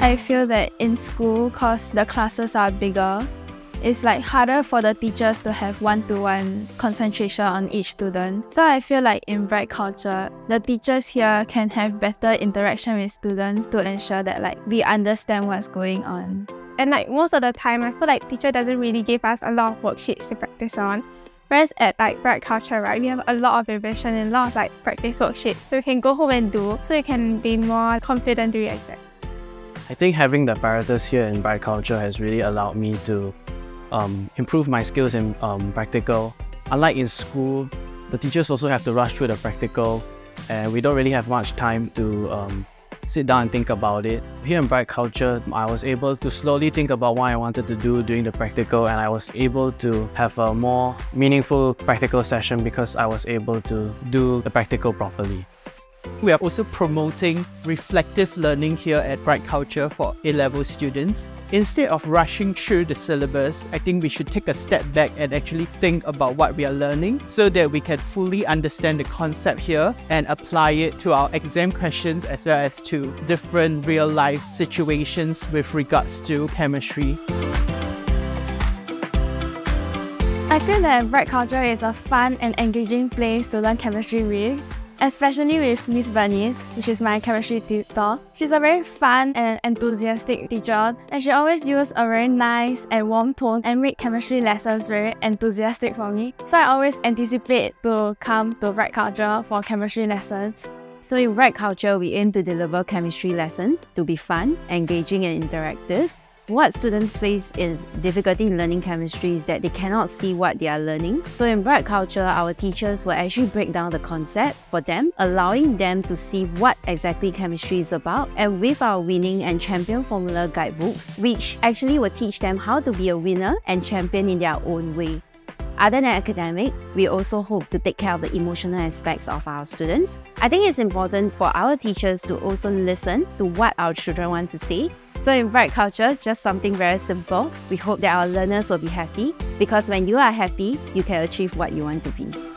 I feel that in school, cause the classes are bigger, it's like harder for the teachers to have one-to-one concentration on each student. So I feel like in bright culture, the teachers here can have better interaction with students to ensure that like we understand what's going on. And like most of the time, I feel like teacher doesn't really give us a lot of worksheets to practice on. Whereas at like bright culture, right, we have a lot of revision and a lot of like practice worksheets so you can go home and do so you can be more confident during exam. I think having the apparatus here in bright culture has really allowed me to um, improve my skills in um, practical. Unlike in school, the teachers also have to rush through the practical and we don't really have much time to um, sit down and think about it. Here in Bright Culture, I was able to slowly think about what I wanted to do during the practical and I was able to have a more meaningful practical session because I was able to do the practical properly. We are also promoting reflective learning here at Bright Culture for A-level students. Instead of rushing through the syllabus, I think we should take a step back and actually think about what we are learning so that we can fully understand the concept here and apply it to our exam questions as well as to different real-life situations with regards to chemistry. I feel that Bright Culture is a fun and engaging place to learn chemistry with especially with Miss Bernice, which is my chemistry tutor. She's a very fun and enthusiastic teacher, and she always uses a very nice and warm tone and make chemistry lessons very enthusiastic for me. So I always anticipate to come to Bright Culture for chemistry lessons. So in Bright Culture, we aim to deliver chemistry lessons to be fun, engaging and interactive what students face is difficulty in learning chemistry is that they cannot see what they are learning. So in Bright Culture, our teachers will actually break down the concepts for them, allowing them to see what exactly chemistry is about. And with our winning and champion formula guidebooks, which actually will teach them how to be a winner and champion in their own way. Other than academic, we also hope to take care of the emotional aspects of our students. I think it's important for our teachers to also listen to what our children want to say so in Bright Culture, just something very simple. We hope that our learners will be happy because when you are happy, you can achieve what you want to be.